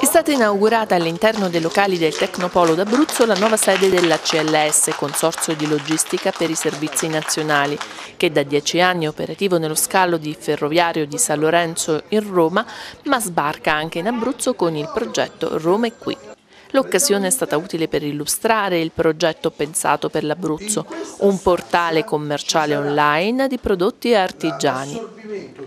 È stata inaugurata all'interno dei locali del Tecnopolo d'Abruzzo la nuova sede della CLS, Consorzio di Logistica per i Servizi Nazionali, che da dieci anni è operativo nello scalo di ferroviario di San Lorenzo in Roma, ma sbarca anche in Abruzzo con il progetto Roma è qui. L'occasione è stata utile per illustrare il progetto pensato per l'Abruzzo, un portale commerciale online di prodotti artigiani.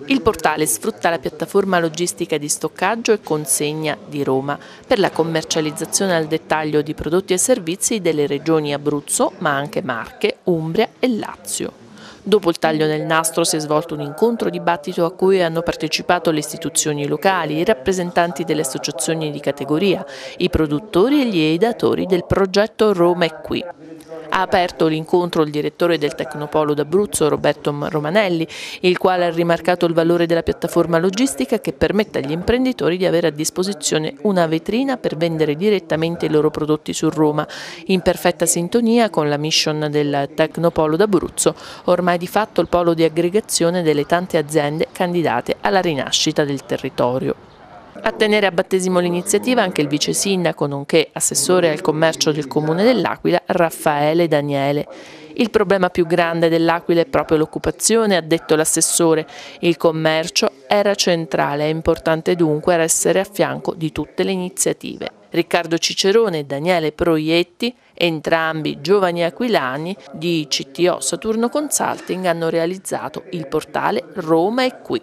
Il portale sfrutta la piattaforma logistica di stoccaggio e consegna di Roma per la commercializzazione al dettaglio di prodotti e servizi delle regioni Abruzzo, ma anche Marche, Umbria e Lazio. Dopo il taglio del nastro si è svolto un incontro dibattito a cui hanno partecipato le istituzioni locali, i rappresentanti delle associazioni di categoria, i produttori e gli edatori del progetto Roma è qui. Ha aperto l'incontro il direttore del Tecnopolo d'Abruzzo, Roberto Romanelli, il quale ha rimarcato il valore della piattaforma logistica che permette agli imprenditori di avere a disposizione una vetrina per vendere direttamente i loro prodotti su Roma, in perfetta sintonia con la mission del Tecnopolo d'Abruzzo, ormai di fatto il polo di aggregazione delle tante aziende candidate alla rinascita del territorio. A tenere a battesimo l'iniziativa anche il vice sindaco, nonché assessore al commercio del comune dell'Aquila, Raffaele Daniele. Il problema più grande dell'Aquila è proprio l'occupazione, ha detto l'assessore. Il commercio era centrale, è importante dunque essere a fianco di tutte le iniziative. Riccardo Cicerone e Daniele Proietti, entrambi giovani aquilani di CTO Saturno Consulting, hanno realizzato il portale Roma è qui.